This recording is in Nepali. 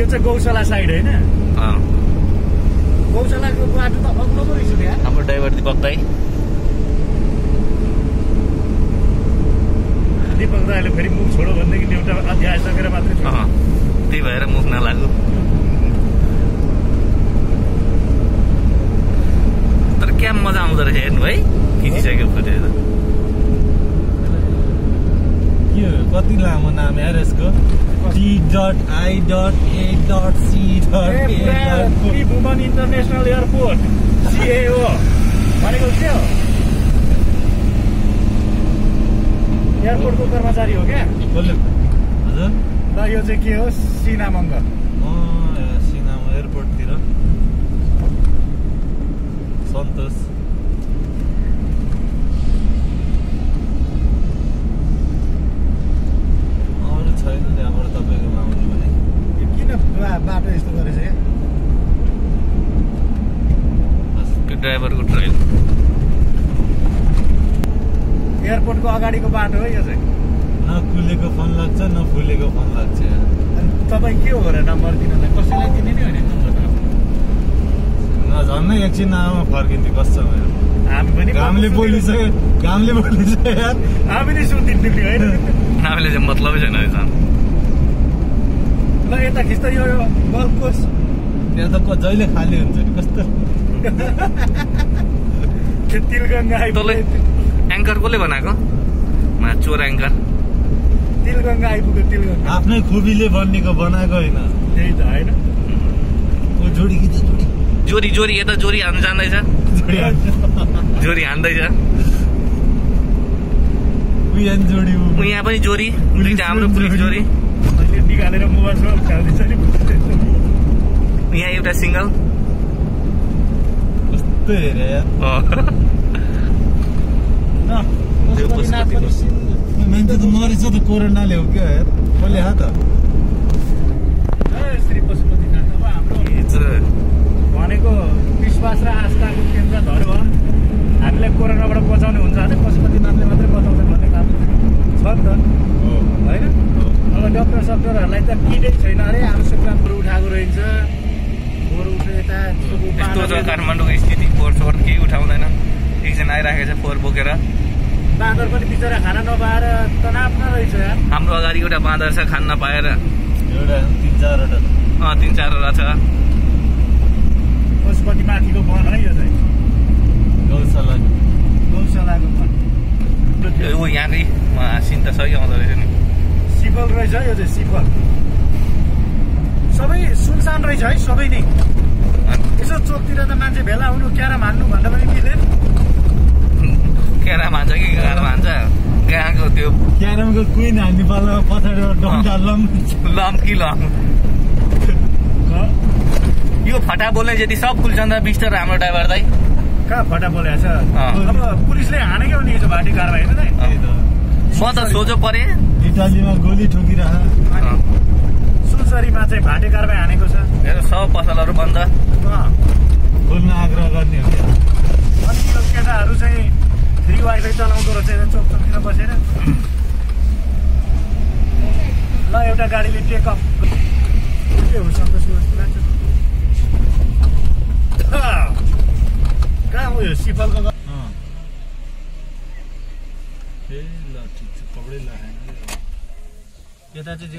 यो चाहिँ गौशाला साइड होइन? गौशालाको बाटो त अग्लो पो रहेछ त्यहाँ हाम्रो ड्राइभर दिपक दाई दिपक दाइले फेरि मुख छोडो भनेदेखि एउटा अध्याय सकेर मात्रै त्यही भएर मुख नलाग्यो तर क्या मजा आउँदो रहेछ हेर्नु है खिचिसक्यो फुटेज के कति लामो नाम यार यसको? T dot I dot A dot C dot A, ए पुरा डट पुरी वुमन इन्टरनेसनल एयरपोर्ट सिएओ भनेको के हो? एयरपोर्टको कर्मचारी हो क्या? कसले हजुर। ल यो चाहिँ के हो? सिनामङ्ग। सिनामा एयरपोर्टतिर। सन्तोष अरू छैन त्यहाँबाट तपाईँकोमा आउने भने यो किन बा- बाटो यस्तो गरेछ क्या त्यो ड्राइभरको ट्रेल एयरपोर्टको अगाडिको बाटो हो यो चाहिँ। न कुलेको फोन लाग्छ न फुलेको फोन लाग्छ। तपाईँ के हो र नम्बर दिनलाई? कसैलाई दिने नै होइन नम्बर। त न झन्नै एकछिन आमा फर्किन्थ्यो कस्तो भयो? हामी पनि घामले बोलिसक्यो घामले बोलिसक्यो यार। हामी नै सुनिदिन्थ्यौँ होइन? हामीले चाहिँ मतलबै छैन रहेछ। ल यता खिच्दा यो गल्फ कोर्स त्यहाँ त जहिले खाली हुन्छ नि कस्तो? त्यो तिलगङ्गा आइपुग्यो एङ्कर कसले बनाएको? मा चोर एङ्कर तिलगङ्गा आइपुग्यो तिलगङ्गा। आफ्नै खुबीले बनिएको बनाएको होइन। त्यही त होइन? ओ जोडी कि जोडी। जोरी जोरी यता जोरी हान्नु हान्छ। जोरी हान्दैछ। जोडी यहाँ पनि जोरी दुइटा हाम्रो पुलिस जोरी अहिले निकालेर मोबाइल सोबाइल खेल्दैछ नि। यहाँ एउटा सिङ्गल। कस्तो हेरे यार अँ। न, पशुपतिनाथ पनि सिन- मान्छे त कोरोनाले हो क्या यार कसले हा त श्री पशुपतिनाथ अब हाम्रो भनेको विश्वास र आस्थाको केन्द्र धरोहर हामीलाई कोरोनाबाट बचाउने हुन्छ भने पशुपतिनाथले मात्रै बचाउँछ भन्ने काम छ नि त। होइन? अब डक्टर सक्टरहरूलाई त किनै छैन अरे आवश्यक कामहरू उठाएको रहेछ। यस्तो छ काठमाडौँको स्थिति फोहोर सोहोर केही उठाउँदैन। एकजना आइराखेको छ फोहोर बोकेर। बाँदर पनि बिचरा खाना नपाएर तनाव न रहेछ यार। हाम्रो अगाडि एउटा बाँदर छ खान नपाएर। एउटा तिन चारवटा अँ तिन चारवटा छ। पशुपति माथिको वन है यो चाहिँ? गौशाला गौशालाको वन। ऊ यहाँकै सिन त सही आउँदो रहेछ नि। सिपल रहेछ यो चाहिँ सिपल। सबै सुनसान रहेछ है सबै नै। यसो चोकतिर त मान्छे भेला हुनु क्यारा हान्नु भन्दा पनि मिल्दैन केरा मान्छ कि गाह्रो मान्छ कहाँको त्यो क्यारमको क्विन हान्ने पालामा पछाडिबाट डन्डा लम लम कि लम। यो फटा बोल्ने जति सब खुल्छन् त बिस्तर हाम्रो ड्राइभर दाइ। कहाँ फटा बोलेको छ। अब पुलिसले हानेकै हो नि यो भाटी कारवाही होइन म त सोझो परेँ। इटालीमा गोली ठोकिरह। सुनसरीमा चाहिँ भाटे कारवाही हानेको छ। मेरो सब पसलहरू बन्द। अँ। खोल्न आग्रह गर्ने हो क्या? अनि यो केटाहरू चाहिँ फ्री वाइफाई चलाउँदो रहेछ चोकतिर बसेर। ल एउटा गाडीले टेकअप के हो सन्तोष जस्तो लाग्छ कहाँ हो यो सिफलको। ए ल ठिक छ पक्रै ल यता चाहिँ